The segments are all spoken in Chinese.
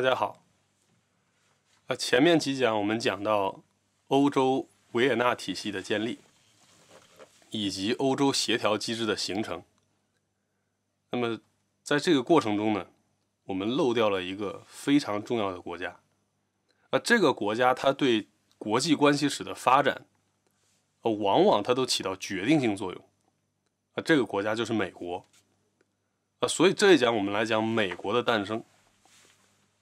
大家好。啊，前面几讲我们讲到欧洲维也纳体系的建立，以及欧洲协调机制的形成。那么在这个过程中呢，我们漏掉了一个非常重要的国家。啊，这个国家它对国际关系史的发展，呃，往往它都起到决定性作用。啊，这个国家就是美国。啊，所以这一讲我们来讲美国的诞生。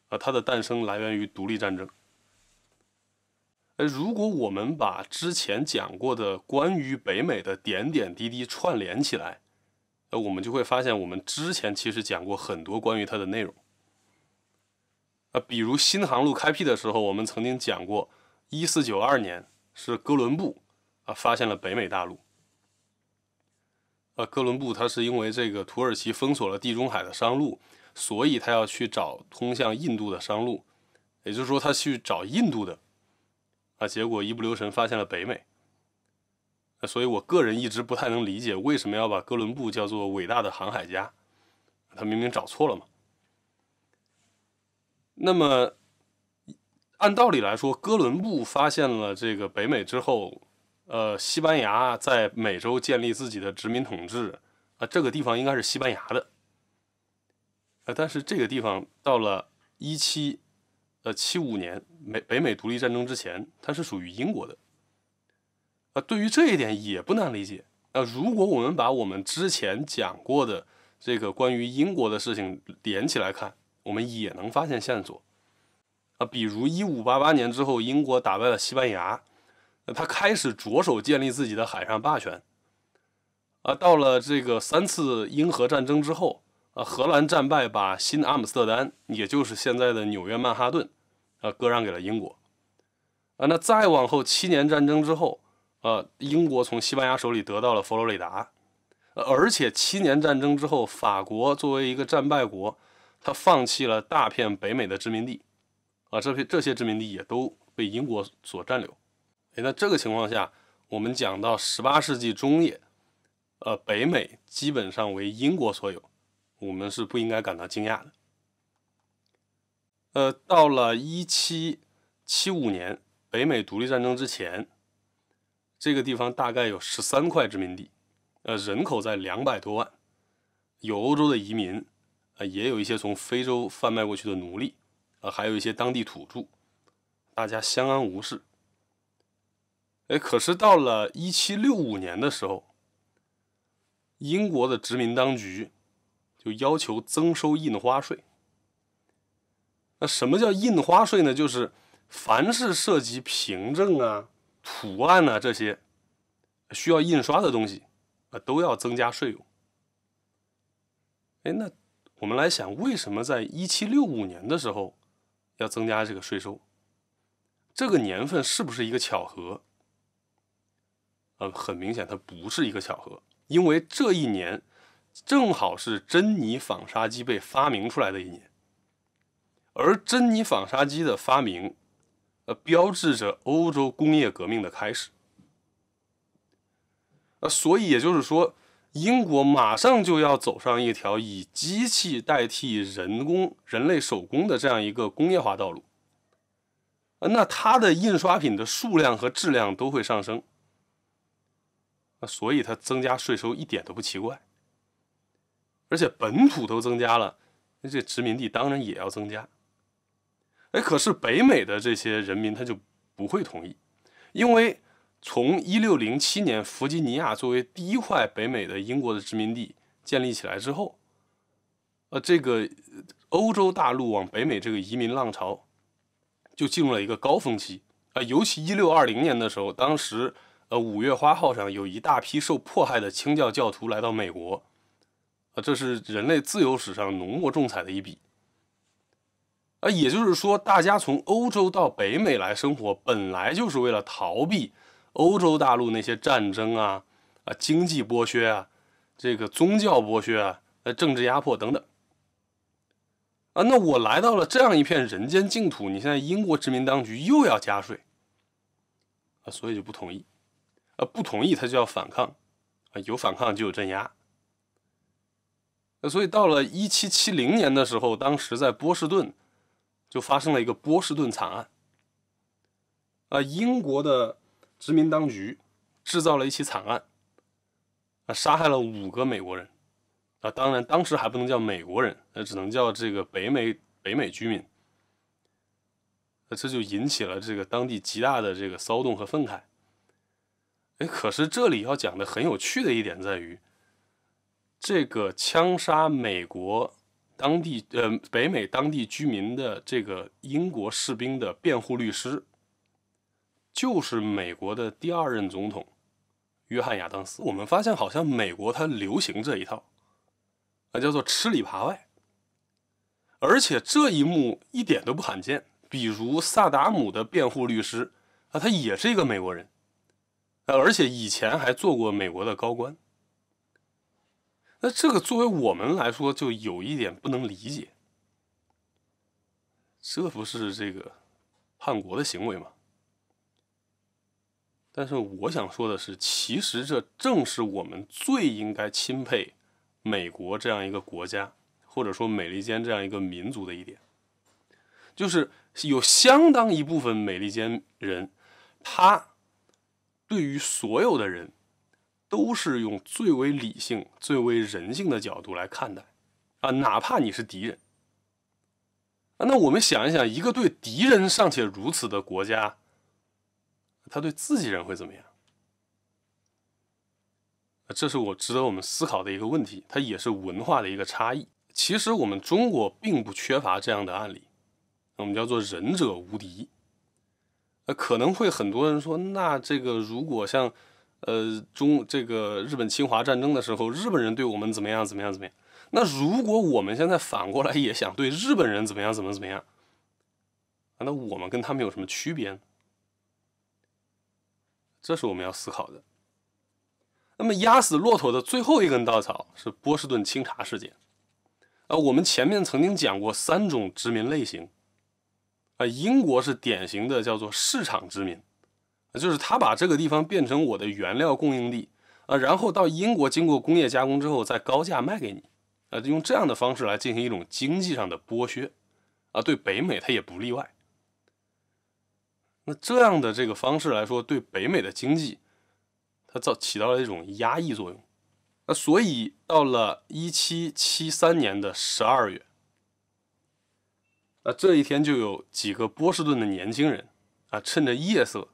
啊，它的诞生来源于独立战争。呃，如果我们把之前讲过的关于北美的点点滴滴串联起来，呃，我们就会发现，我们之前其实讲过很多关于它的内容。啊，比如新航路开辟的时候，我们曾经讲过，一四九二年是哥伦布啊发现了北美大陆。呃，哥伦布他是因为这个土耳其封锁了地中海的商路，所以他要去找通向印度的商路，也就是说他去找印度的，啊，结果一不留神发现了北美。所以我个人一直不太能理解为什么要把哥伦布叫做伟大的航海家，他明明找错了嘛。那么按道理来说，哥伦布发现了这个北美之后。呃，西班牙在美洲建立自己的殖民统治，啊，这个地方应该是西班牙的，但是这个地方到了一七呃七五年美北美独立战争之前，它是属于英国的，啊，对于这一点也不难理解。啊，如果我们把我们之前讲过的这个关于英国的事情连起来看，我们也能发现线索，啊，比如一五八八年之后，英国打败了西班牙。他开始着手建立自己的海上霸权，啊，到了这个三次英荷战争之后，呃，荷兰战败，把新阿姆斯特丹，也就是现在的纽约曼哈顿，啊，割让给了英国，啊，那再往后七年战争之后，呃，英国从西班牙手里得到了佛罗里达，而且七年战争之后，法国作为一个战败国，他放弃了大片北美的殖民地，啊，这些这些殖民地也都被英国所占留。那这个情况下，我们讲到十八世纪中叶，呃，北美基本上为英国所有，我们是不应该感到惊讶的。呃，到了一七七五年，北美独立战争之前，这个地方大概有十三块殖民地，呃，人口在两百多万，有欧洲的移民，呃，也有一些从非洲贩卖过去的奴隶，呃，还有一些当地土著，大家相安无事。哎，可是到了一七六五年的时候，英国的殖民当局就要求增收印花税。那什么叫印花税呢？就是凡是涉及凭证啊、图案啊这些需要印刷的东西啊，都要增加税用。哎，那我们来想，为什么在一七六五年的时候要增加这个税收？这个年份是不是一个巧合？呃，很明显，它不是一个巧合，因为这一年正好是珍妮纺纱机被发明出来的一年，而珍妮纺纱机的发明，呃，标志着欧洲工业革命的开始。呃，所以也就是说，英国马上就要走上一条以机器代替人工、人类手工的这样一个工业化道路。那它的印刷品的数量和质量都会上升。那所以它增加税收一点都不奇怪，而且本土都增加了，那这殖民地当然也要增加。哎，可是北美的这些人民他就不会同意，因为从一六零七年弗吉尼亚作为第一块北美的英国的殖民地建立起来之后，呃，这个欧洲大陆往北美这个移民浪潮就进入了一个高峰期啊，尤其一六二零年的时候，当时。呃，五月花号上有一大批受迫害的清教教徒来到美国，这是人类自由史上浓墨重彩的一笔。啊，也就是说，大家从欧洲到北美来生活，本来就是为了逃避欧洲大陆那些战争啊、啊经济剥削啊、这个宗教剥削啊、政治压迫等等。啊，那我来到了这样一片人间净土，你现在英国殖民当局又要加税，啊，所以就不同意。啊，不同意他就要反抗，啊，有反抗就有镇压。所以到了一七七零年的时候，当时在波士顿，就发生了一个波士顿惨案。啊，英国的殖民当局制造了一起惨案，啊，杀害了五个美国人。啊，当然当时还不能叫美国人，那只能叫这个北美北美居民。那这就引起了这个当地极大的这个骚动和愤慨。哎，可是这里要讲的很有趣的一点在于，这个枪杀美国当地呃北美当地居民的这个英国士兵的辩护律师，就是美国的第二任总统约翰亚当斯。我们发现好像美国它流行这一套，啊叫做吃里扒外，而且这一幕一点都不罕见。比如萨达姆的辩护律师啊，他也是一个美国人，而且以前还做过美国的高官。那这个作为我们来说，就有一点不能理解，这不是这个叛国的行为吗？但是我想说的是，其实这正是我们最应该钦佩美国这样一个国家，或者说美利坚这样一个民族的一点，就是。有相当一部分美利坚人，他对于所有的人都是用最为理性、最为人性的角度来看待啊，哪怕你是敌人啊。那我们想一想，一个对敌人尚且如此的国家，他对自己人会怎么样？这是我值得我们思考的一个问题，它也是文化的一个差异。其实我们中国并不缺乏这样的案例。我们叫做仁者无敌，呃，可能会很多人说，那这个如果像，呃，中这个日本侵华战争的时候，日本人对我们怎么样怎么样怎么样？那如果我们现在反过来也想对日本人怎么样怎么怎么样，那我们跟他们有什么区别？这是我们要思考的。那么压死骆驼的最后一根稻草是波士顿清查事件，啊，我们前面曾经讲过三种殖民类型。啊，英国是典型的叫做市场殖民，就是他把这个地方变成我的原料供应地啊，然后到英国经过工业加工之后再高价卖给你，啊，用这样的方式来进行一种经济上的剥削，啊，对北美它也不例外。那这样的这个方式来说，对北美的经济，它造起到了一种压抑作用，那所以到了一七七三年的十二月。那这一天就有几个波士顿的年轻人啊，趁着夜色，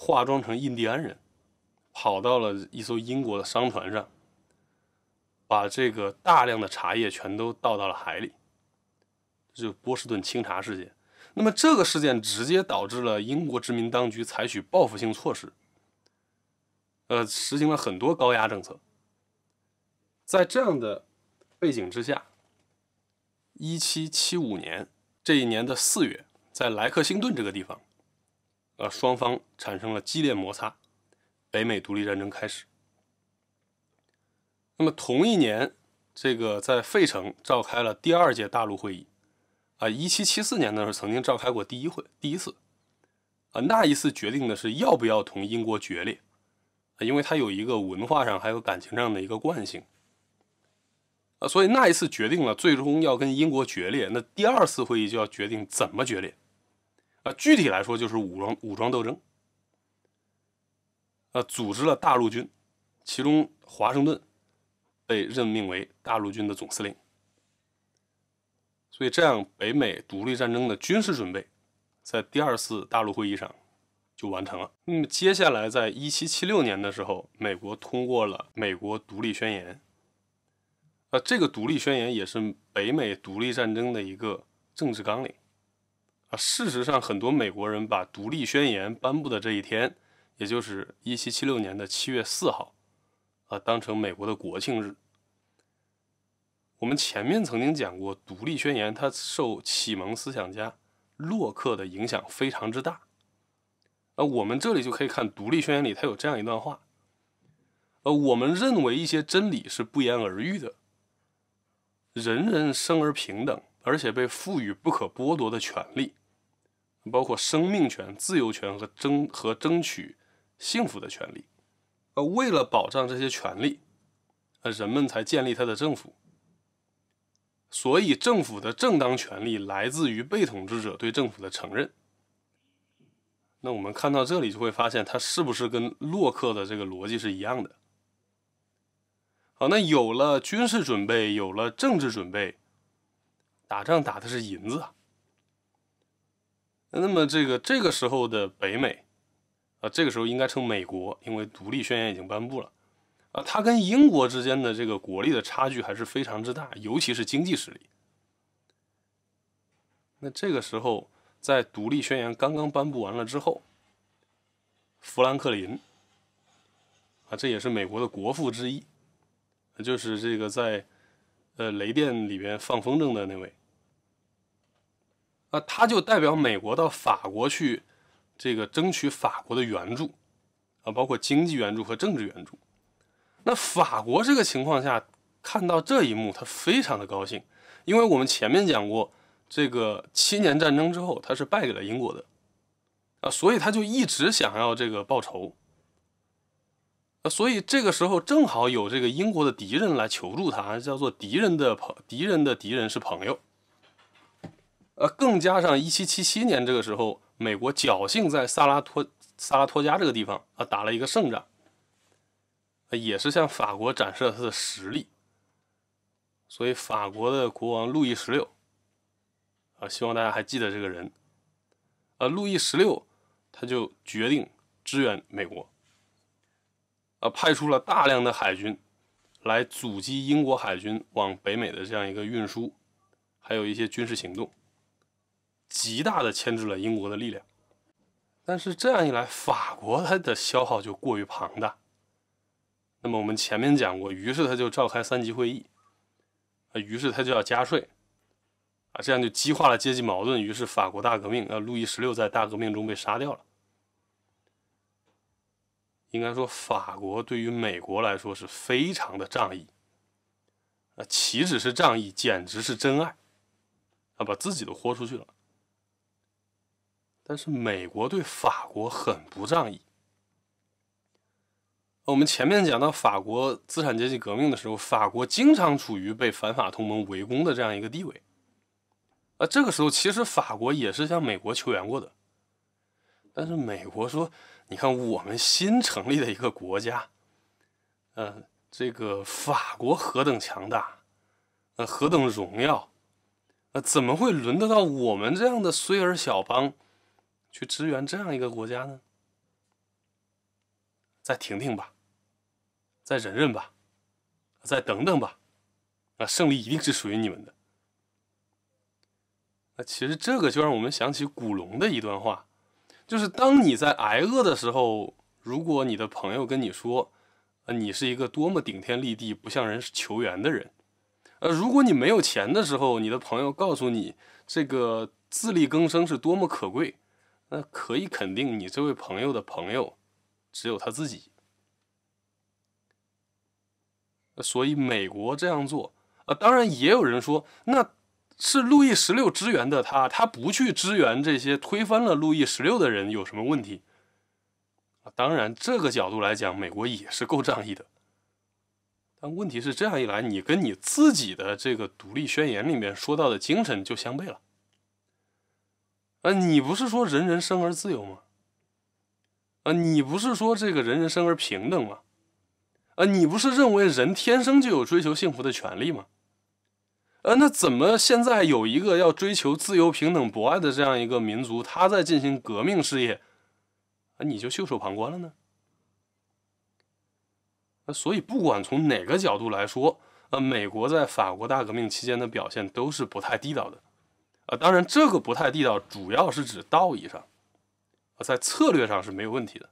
化妆成印第安人，跑到了一艘英国的商船上，把这个大量的茶叶全都倒到了海里。这就波士顿清查事件。那么这个事件直接导致了英国殖民当局采取报复性措施，呃，实行了很多高压政策。在这样的背景之下，一七七五年。这一年的四月，在莱克星顿这个地方，呃，双方产生了激烈摩擦，北美独立战争开始。那么同一年，这个在费城召开了第二届大陆会议，啊，一七七四年的时候曾经召开过第一会，第一次，啊，那一次决定的是要不要同英国决裂，啊，因为它有一个文化上还有感情上的一个惯性。啊，所以那一次决定了，最终要跟英国决裂。那第二次会议就要决定怎么决裂。啊，具体来说就是武装武装斗争。啊，组织了大陆军，其中华盛顿被任命为大陆军的总司令。所以这样，北美独立战争的军事准备，在第二次大陆会议上就完成了。那么接下来，在一七七六年的时候，美国通过了《美国独立宣言》。呃，这个独立宣言也是北美独立战争的一个政治纲领啊。事实上，很多美国人把独立宣言颁布的这一天，也就是一七七六年的七月四号，啊，当成美国的国庆日。我们前面曾经讲过，独立宣言它受启蒙思想家洛克的影响非常之大。啊，我们这里就可以看独立宣言里，它有这样一段话：呃，我们认为一些真理是不言而喻的。人人生而平等，而且被赋予不可剥夺的权利，包括生命权、自由权和争和争取幸福的权利。呃，为了保障这些权利，呃，人们才建立他的政府。所以政府的正当权利来自于被统治者对政府的承认。那我们看到这里就会发现，它是不是跟洛克的这个逻辑是一样的？好，那有了军事准备，有了政治准备，打仗打的是银子啊。那么这个这个时候的北美啊，这个时候应该称美国，因为独立宣言已经颁布了啊，它跟英国之间的这个国力的差距还是非常之大，尤其是经济实力。那这个时候。在独立宣言刚刚颁布完了之后，富兰克林啊，这也是美国的国父之一，就是这个在呃雷电里边放风筝的那位啊，他就代表美国到法国去，这个争取法国的援助啊，包括经济援助和政治援助。那法国这个情况下看到这一幕，他非常的高兴，因为我们前面讲过。这个七年战争之后，他是败给了英国的，啊，所以他就一直想要这个报仇，啊，所以这个时候正好有这个英国的敌人来求助他，叫做敌人的朋，敌人的敌人是朋友，呃，更加上一七七七年这个时候，美国侥幸在萨拉托萨拉托加这个地方啊打了一个胜仗，也是向法国展示了他的实力，所以法国的国王路易十六。啊，希望大家还记得这个人。呃，路易十六他就决定支援美国，啊，派出了大量的海军来阻击英国海军往北美的这样一个运输，还有一些军事行动，极大的牵制了英国的力量。但是这样一来，法国它的消耗就过于庞大。那么我们前面讲过，于是他就召开三级会议，啊，于是他就要加税。啊，这样就激化了阶级矛盾，于是法国大革命，啊，路易十六在大革命中被杀掉了。应该说，法国对于美国来说是非常的仗义，啊，岂止是仗义，简直是真爱，啊，把自己都豁出去了。但是美国对法国很不仗义。我们前面讲到法国资产阶级革命的时候，法国经常处于被反法同盟围攻的这样一个地位。啊，这个时候其实法国也是向美国求援过的，但是美国说：“你看，我们新成立的一个国家，嗯，这个法国何等强大，呃，何等荣耀，呃，怎么会轮得到我们这样的虽尔小邦去支援这样一个国家呢？再停停吧，再忍忍吧，再等等吧，啊，胜利一定是属于你们的。”那其实这个就让我们想起古龙的一段话，就是当你在挨饿的时候，如果你的朋友跟你说，呃，你是一个多么顶天立地、不向人求援的人，呃，如果你没有钱的时候，你的朋友告诉你这个自力更生是多么可贵，那可以肯定你这位朋友的朋友只有他自己。所以美国这样做，啊，当然也有人说那。是路易十六支援的他，他不去支援这些推翻了路易十六的人有什么问题？当然这个角度来讲，美国也是够仗义的。但问题是这样一来，你跟你自己的这个独立宣言里面说到的精神就相悖了。啊，你不是说人人生而自由吗？啊，你不是说这个人人生而平等吗？啊，你不是认为人天生就有追求幸福的权利吗？呃，那怎么现在有一个要追求自由、平等、博爱的这样一个民族，他在进行革命事业，啊，你就袖手旁观了呢？那所以，不管从哪个角度来说，呃，美国在法国大革命期间的表现都是不太地道的。啊，当然，这个不太地道，主要是指道义上，啊，在策略上是没有问题的。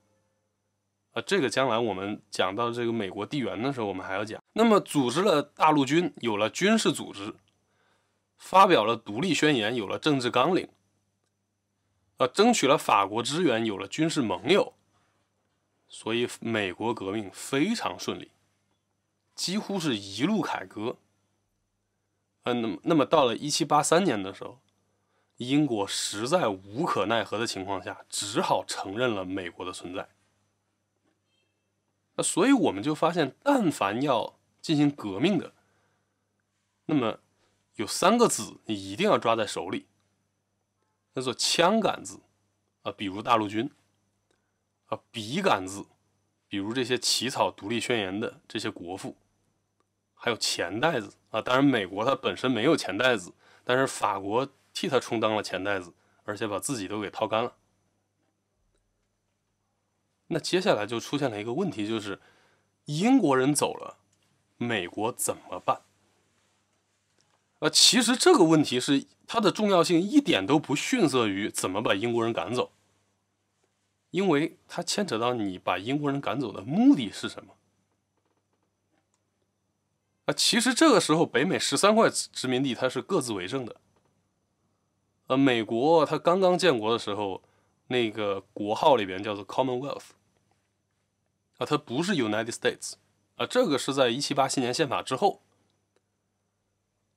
啊，这个将来我们讲到这个美国地缘的时候，我们还要讲。那么，组织了大陆军，有了军事组织，发表了独立宣言，有了政治纲领，啊，争取了法国支援，有了军事盟友，所以美国革命非常顺利，几乎是一路凯歌。嗯，那么，那么到了一七八三年的时候，英国实在无可奈何的情况下，只好承认了美国的存在。那所以我们就发现，但凡要进行革命的，那么有三个字你一定要抓在手里，叫做枪杆子啊，比如大陆军啊；笔杆子，比如这些起草独立宣言的这些国父；还有钱袋子啊。当然，美国它本身没有钱袋子，但是法国替他充当了钱袋子，而且把自己都给掏干了。那接下来就出现了一个问题，就是英国人走了，美国怎么办？呃，其实这个问题是它的重要性一点都不逊色于怎么把英国人赶走，因为它牵扯到你把英国人赶走的目的是什么。啊，其实这个时候北美十三块殖民地它是各自为政的。呃，美国它刚刚建国的时候，那个国号里边叫做 Commonwealth，啊，它不是 United States，啊，这个是在一七八七年宪法之后。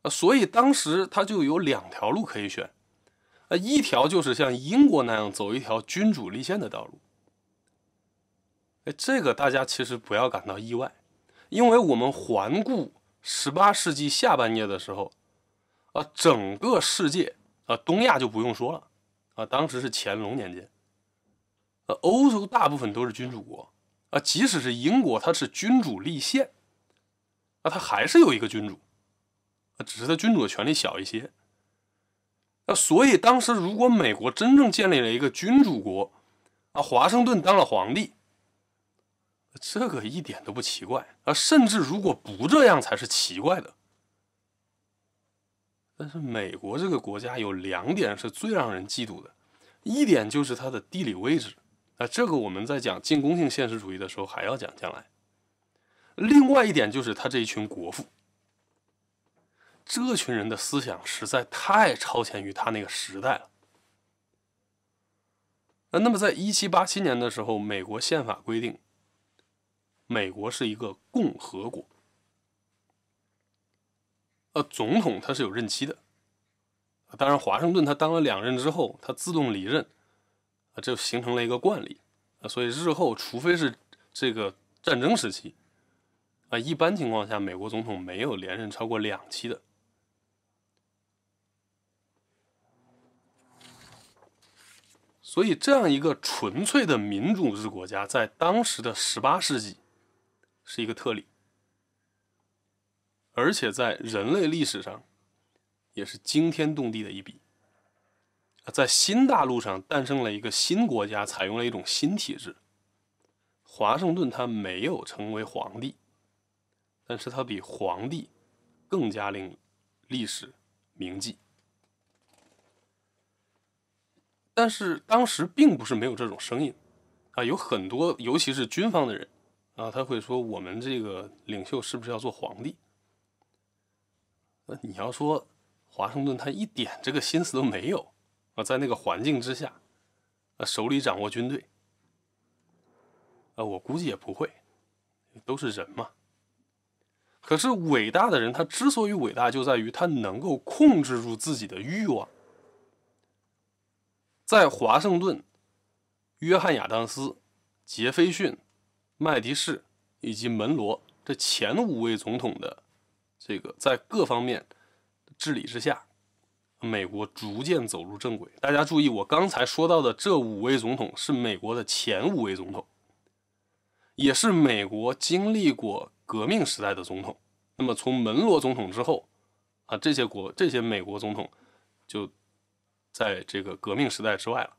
啊，所以当时他就有两条路可以选，啊，一条就是像英国那样走一条君主立宪的道路。哎，这个大家其实不要感到意外，因为我们环顾十八世纪下半叶的时候，啊，整个世界啊，东亚就不用说了，啊，当时是乾隆年间，呃，欧洲大部分都是君主国，啊，即使是英国，它是君主立宪，啊，它还是有一个君主。只是它君主的权力小一些，那所以当时如果美国真正建立了一个君主国，啊，华盛顿当了皇帝，这个一点都不奇怪啊，甚至如果不这样才是奇怪的。但是美国这个国家有两点是最让人嫉妒的，一点就是它的地理位置，啊，这个我们在讲进攻性现实主义的时候还要讲将来。另外一点就是他这一群国父。这群人的思想实在太超前于他那个时代了。那么，在一七八七年的时候，美国宪法规定，美国是一个共和国。总统他是有任期的。当然，华盛顿他当了两任之后，他自动离任，啊，这就形成了一个惯例。啊，所以日后除非是这个战争时期，啊，一般情况下，美国总统没有连任超过两期的。所以，这样一个纯粹的民主制国家，在当时的十八世纪是一个特例，而且在人类历史上也是惊天动地的一笔。在新大陆上诞生了一个新国家，采用了一种新体制。华盛顿他没有成为皇帝，但是他比皇帝更加令历史铭记。但是当时并不是没有这种声音，啊，有很多，尤其是军方的人，啊，他会说我们这个领袖是不是要做皇帝？你要说华盛顿他一点这个心思都没有，啊，在那个环境之下，啊，手里掌握军队，啊，我估计也不会，都是人嘛。可是伟大的人，他之所以伟大，就在于他能够控制住自己的欲望。在华盛顿，约翰·亚当斯、杰斐逊、麦迪士以及门罗这前五位总统的这个在各方面治理之下，美国逐渐走入正轨。大家注意，我刚才说到的这五位总统是美国的前五位总统，也是美国经历过革命时代的总统。那么从门罗总统之后，啊，这些国这些美国总统就。在这个革命时代之外了，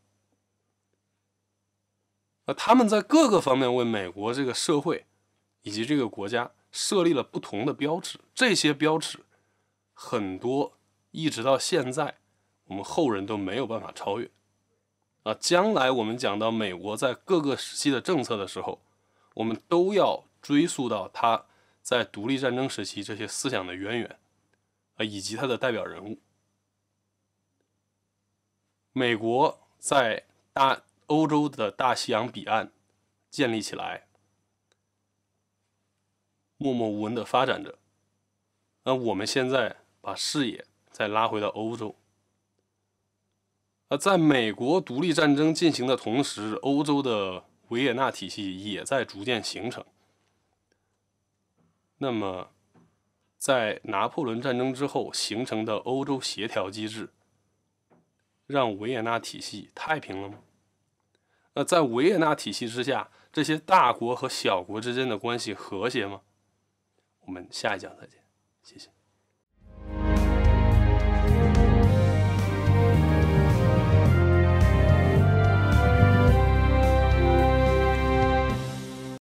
那他们在各个方面为美国这个社会以及这个国家设立了不同的标尺，这些标尺很多一直到现在，我们后人都没有办法超越。啊，将来我们讲到美国在各个时期的政策的时候，我们都要追溯到他在独立战争时期这些思想的渊源，啊，以及他的代表人物。美国在大欧洲的大西洋彼岸建立起来，默默无闻的发展着。那我们现在把视野再拉回到欧洲，啊，在美国独立战争进行的同时，欧洲的维也纳体系也在逐渐形成。那么，在拿破仑战争之后形成的欧洲协调机制，让维也纳体系太平了吗？那在维也纳体系之下，这些大国和小国之间的关系和谐吗？我们下一讲再见，谢谢。